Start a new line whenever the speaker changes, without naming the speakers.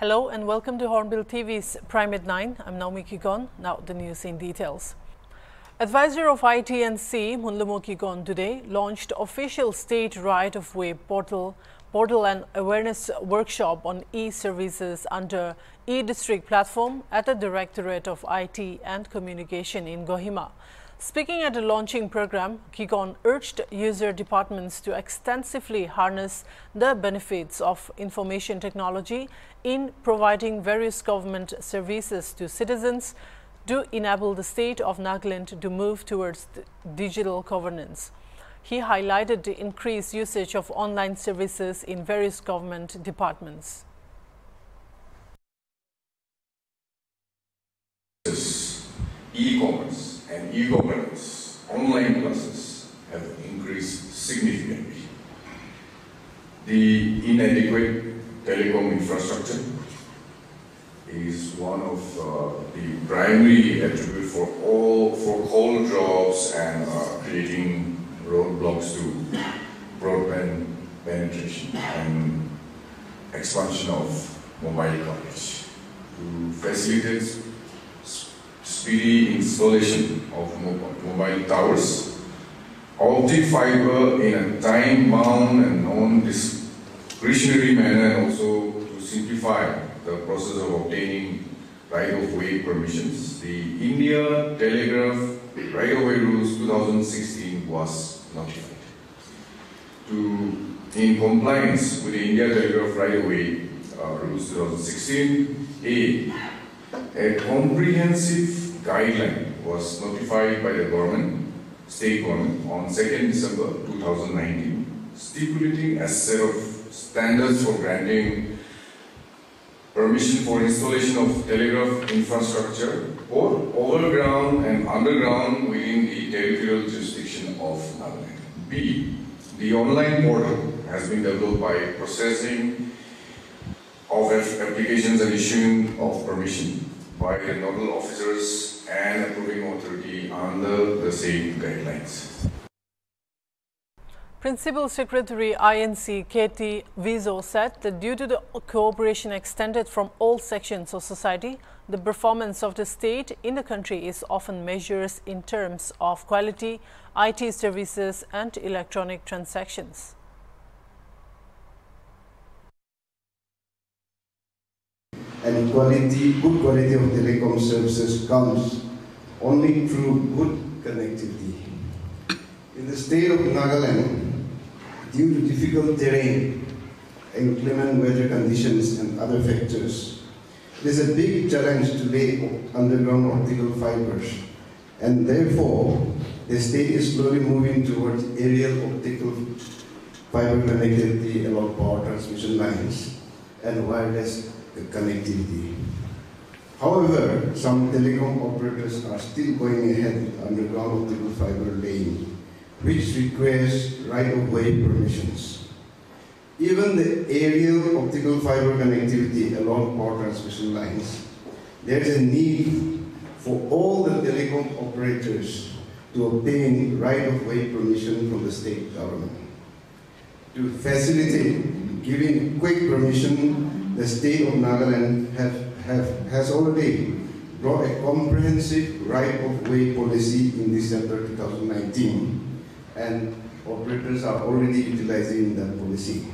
Hello and welcome to Hornbill TV's Prime at 9. I'm Naomi Kigon. Now the news in details. Advisor of IT&C, Mmhonlumo Kikon, today launched official state right-of-way portal portal and awareness workshop on e-services under e-district platform at the Directorate of IT and Communication in Kohima. Speaking at a launching program, Kikon urged user departments to extensively harness the benefits of information technology in providing various government services to citizens to enable the state of Nagaland to move towards digital governance. He highlighted the increased usage of online services in various government departments.
E-commerce and e-governance, online classes have increased significantly. The inadequate telecom infrastructure is one of uh, the primary attribute for all for all jobs and uh, creating roadblocks to broadband penetration and expansion of mobile coverage to facilitate speedy installation of mobile towers, optic fiber in a time-bound and non-discretionary manner and also to simplify the process of obtaining right-of-way permissions. The India Telegraph Right-of-Way Rules 2016 was notified. To, in compliance with the India Telegraph Right-of-Way uh, Rules 2016, A, a comprehensive guideline was notified by the government, state government, on 2nd December 2019, stipulating a set of standards for granting permission for installation of telegraph infrastructure, both overground and underground within the territorial jurisdiction of Nagaland. B. The online portal has been developed by processing of applications and issuing of permission by the officers and approving authority under the same guidelines.
Principal Secretary INC KT Vizo said that due to the cooperation extended from all sections of society, the performance of the state in the country is often measured in terms of quality, IT services and electronic transactions.
And quality, good quality of telecom services comes only through good connectivity. In the state of Nagaland, due to difficult terrain, inclement weather conditions and other factors, it is a big challenge to lay underground optical fibers and therefore the state is slowly moving towards aerial optical fiber connectivity along power transmission lines and wireless connectivity. However, some telecom operators are still going ahead with underground optical fiber laying, which requires right-of-way permissions. Even the aerial optical fiber connectivity along power transmission lines, there is a need for all the telecom operators to obtain right-of-way permission from the state government. To facilitate giving quick permission the state of Nagaland have, have, has already brought a comprehensive right-of-way policy in December 2019, and operators are already utilizing that policy.